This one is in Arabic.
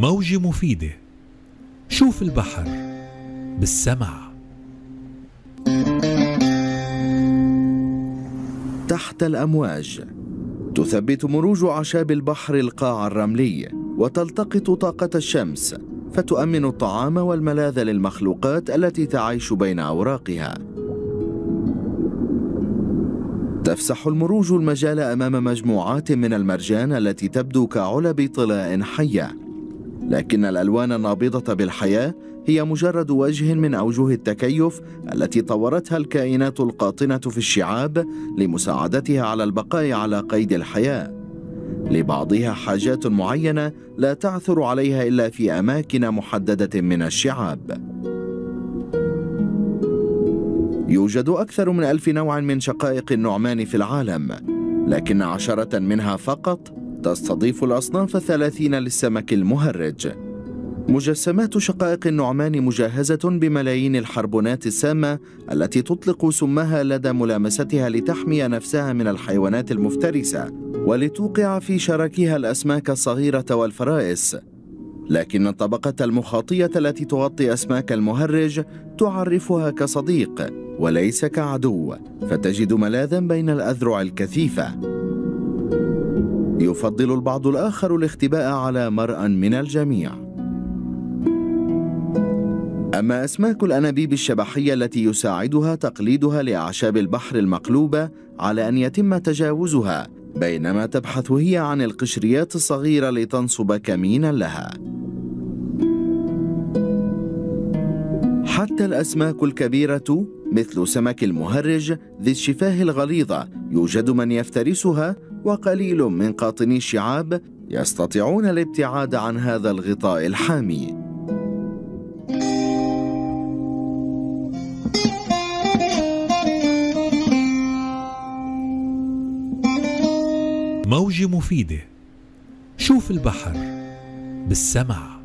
موجة مفيدة شوف البحر بالسمع تحت الأمواج تثبت مروج أعشاب البحر القاع الرملي وتلتقط طاقة الشمس فتؤمن الطعام والملاذ للمخلوقات التي تعيش بين أوراقها. تفسح المروج المجال أمام مجموعات من المرجان التي تبدو كعلب طلاء حية. لكن الألوان النابضة بالحياة هي مجرد وجه من أوجه التكيف التي طورتها الكائنات القاطنة في الشعاب لمساعدتها على البقاء على قيد الحياة. لبعضها حاجات معينة لا تعثر عليها إلا في أماكن محددة من الشعاب. يوجد أكثر من ألف نوع من شقائق النعمان في العالم لكن عشرة منها فقط تستضيف الأصناف الثلاثين للسمك المهرج. مجسمات شقائق النعمان مجهزة بملايين الحربونات السامة التي تطلق سمها لدى ملامستها لتحمي نفسها من الحيوانات المفترسة ولتوقع في شراكها الأسماك الصغيرة والفرائس. لكن الطبقة المخاطية التي تغطي أسماك المهرج تعرفها كصديق وليس كعدو فتجد ملاذا بين الأذرع الكثيفة. يفضل البعض الآخر الاختباء على مرأى من الجميع. أما أسماك الأنابيب الشبحية التي يساعدها تقليدها لأعشاب البحر المقلوبة على أن يتم تجاوزها بينما تبحث هي عن القشريات الصغيرة لتنصب كمينا لها. حتى الأسماك الكبيرة مثل سمك المهرج ذي الشفاه الغليظة يوجد من يفترسها وقليل من قاطني الشعاب يستطيعون الابتعاد عن هذا الغطاء الحامي. موجة مفيدة. شوف البحر بالسمع